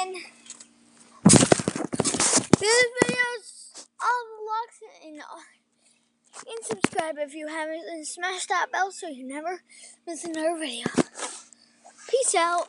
And this video's all vlogs and uh, and subscribe if you haven't and smash that bell so you never miss another video. Peace out.